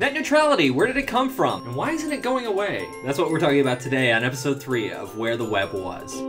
Net neutrality, where did it come from? And why isn't it going away? That's what we're talking about today on episode 3 of Where the Web Was.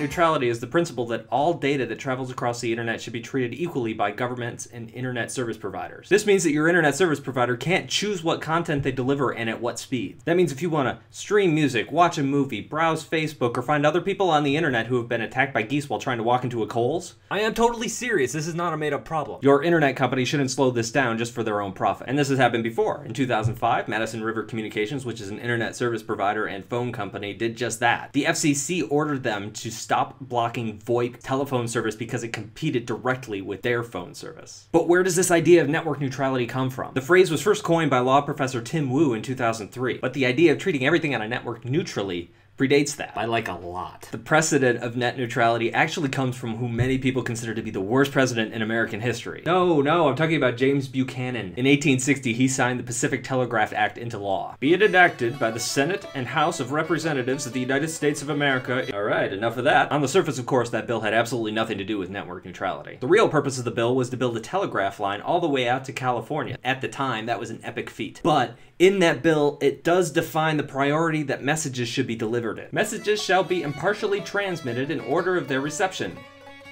Neutrality is the principle that all data that travels across the internet should be treated equally by governments and internet service providers. This means that your internet service provider can't choose what content they deliver and at what speed. That means if you want to stream music, watch a movie, browse Facebook, or find other people on the internet who have been attacked by geese while trying to walk into a Kohl's, I am totally serious. This is not a made up problem. Your internet company shouldn't slow this down just for their own profit. And this has happened before. In 2005, Madison River Communications, which is an internet service provider and phone company, did just that. The FCC ordered them to stop blocking VoIP telephone service because it competed directly with their phone service. But where does this idea of network neutrality come from? The phrase was first coined by law professor Tim Wu in 2003, but the idea of treating everything on a network neutrally predates that by like a lot. The precedent of net neutrality actually comes from who many people consider to be the worst president in American history. No, no, I'm talking about James Buchanan. In 1860, he signed the Pacific Telegraph Act into law. Be it enacted by the Senate and House of Representatives of the United States of America. All right, enough of that. On the surface, of course, that bill had absolutely nothing to do with network neutrality. The real purpose of the bill was to build a telegraph line all the way out to California. At the time, that was an epic feat. But in that bill, it does define the priority that messages should be delivered Messages shall be impartially transmitted in order of their reception,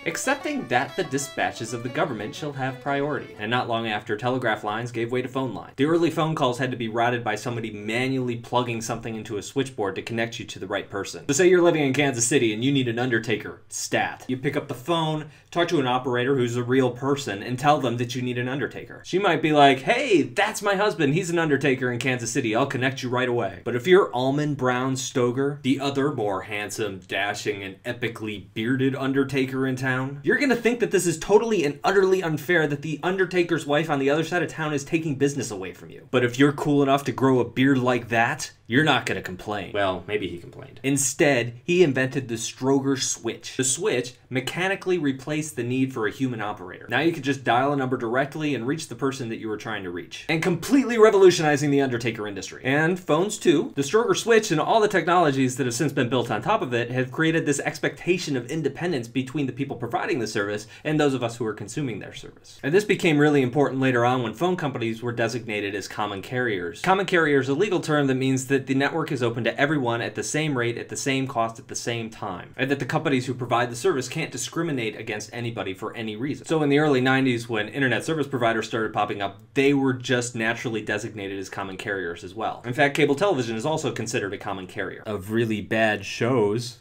accepting that the dispatches of the government shall have priority. And not long after, telegraph lines gave way to phone lines. The early phone calls had to be routed by somebody manually plugging something into a switchboard to connect you to the right person. So say you're living in Kansas City and you need an undertaker, stat. You pick up the phone, talk to an operator who's a real person, and tell them that you need an undertaker. She might be like, hey, that's my husband, he's an undertaker in Kansas City, I'll connect you right away. But if you're Almon Brown Strowger, the other more handsome, dashing, and epically bearded undertaker in town, town, you're gonna think that this is totally and utterly unfair that the Undertaker's wife on the other side of town is taking business away from you. But if you're cool enough to grow a beard like that, you're not gonna complain. Well, maybe he complained. Instead, he invented the Strowger switch. The switch mechanically replaced the need for a human operator. Now you could just dial a number directly and reach the person that you were trying to reach. And completely revolutionizing the Undertaker industry. And phones too. The Strowger switch and all the technologies that have since been built on top of it have created this expectation of independence between the people providing the service and those of us who are consuming their service. And this became really important later on when phone companies were designated as common carriers. Common carrier is a legal term that means that the network is open to everyone at the same rate, at the same cost, at the same time. And that the companies who provide the service can't discriminate against anybody for any reason. So in the early 90s, when internet service providers started popping up, they were just naturally designated as common carriers as well. In fact, cable television is also considered a common carrier. Of really bad shows,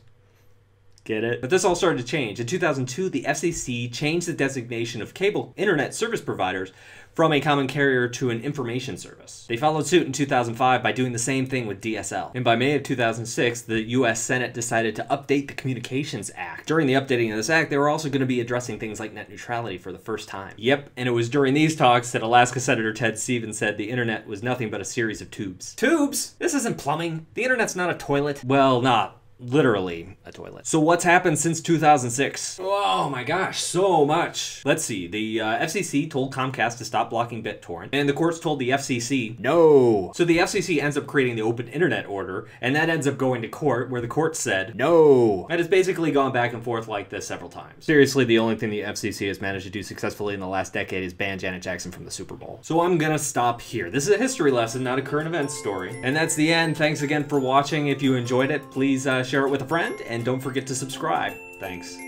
Get it? But this all started to change. In 2002, the FCC changed the designation of cable internet service providers from a common carrier to an information service. They followed suit in 2005 by doing the same thing with DSL. And by May of 2006, the US Senate decided to update the Communications Act. During the updating of this act, they were also going to be addressing things like net neutrality for the first time. Yep, and it was during these talks that Alaska Senator Ted Stevens said the internet was nothing but a series of tubes. Tubes? This isn't plumbing. The internet's not a toilet. Well, not literally a toilet. So what's happened since 2006? Oh my gosh, so much. Let's see. The uh, FCC told Comcast to stop blocking BitTorrent, and the courts told the FCC no. So the FCC ends up creating the Open Internet Order, and that ends up going to court, where the court said no. And it's basically gone back and forth like this several times. Seriously, the only thing the FCC has managed to do successfully in the last decade is ban Janet Jackson from the Super Bowl. So I'm gonna stop here. This is a history lesson, not a current events story. And that's the end. Thanks again for watching. If you enjoyed it, please uh, share it with a friend, and don't forget to subscribe. Thanks.